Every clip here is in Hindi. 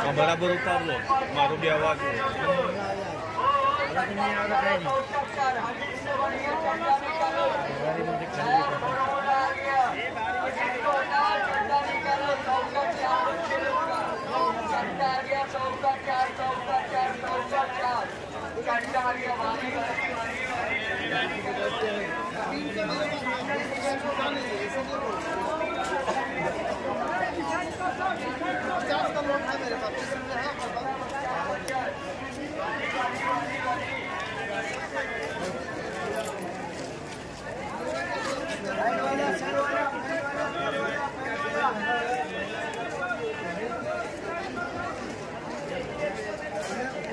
Kamera baru parlo, baru biawak. Alat.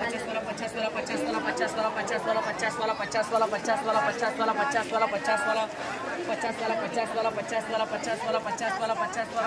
पचास वाला पचास वाला पचास वाला पचास वाला पचास वाला पचास वाला पचास वाला पचास वाला पचास पचास वाला पचास पचास वाला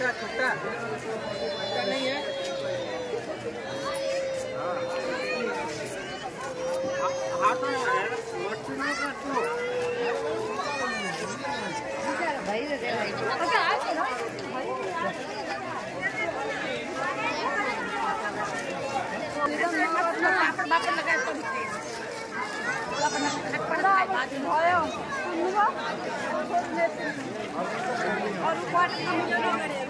छोटा छोटा नहीं है। भाई बापर लगाए और ऊपर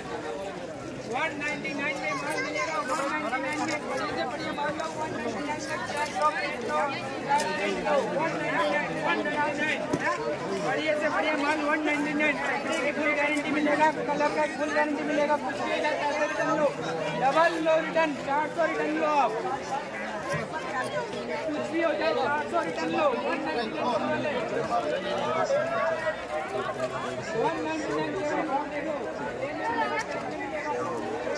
वन नाइन्टी नाइन में माल मिलेगा वन नाइन्टी नाइन में बड़े से बढ़िया माल लो वन नाइन्टी नाइन में चार सौ one ninety nine one ninety nine बढ़िया से बढ़िया माल वन नाइनटी नाइन की फुल गारंटी मिलेगा कलर का फुल गारंटी मिलेगा, कुछ भी रिटर्न लो डबल लो रिटर्न चार सौ रिटर्न लो आप। कुछ भी हो जाए, चार सौ रिटर्न लो। One ninety one ninety nine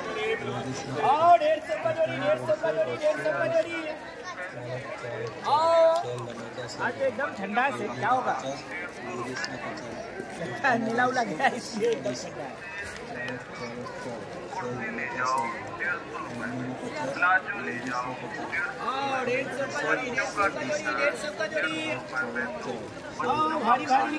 आओ डेढ़ सौ सौ सौ एकदम ठंडा सेब क्या होगा? नीला उला गया इसलिए है आओ डेढ़ सौ का जोड़ी डेढ़ सौ का जोड़ी डेढ़ सौ का जोड़ी आओ भारी भारी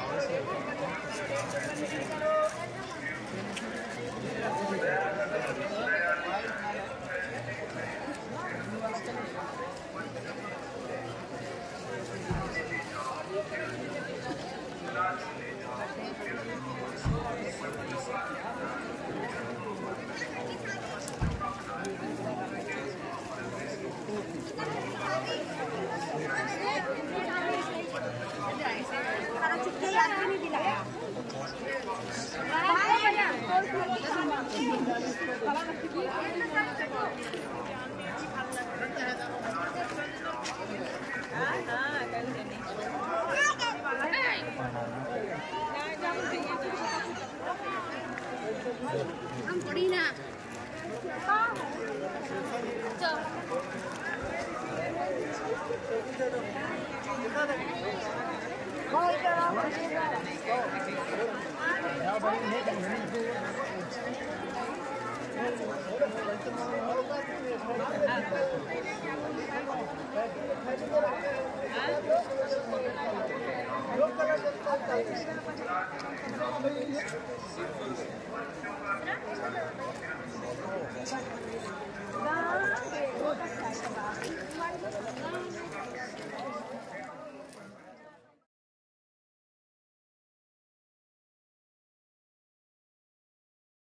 भारी निकालो डेढ़ सौ का जोड़ी निकालो डेढ़ सौ